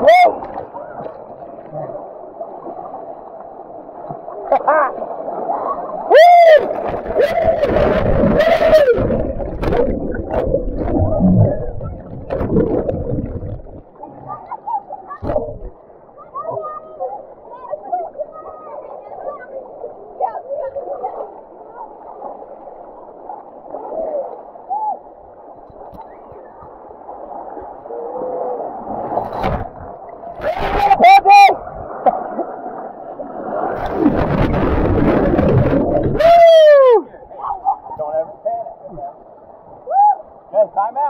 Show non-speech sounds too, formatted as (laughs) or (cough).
Woo! (laughs) Woo! Don't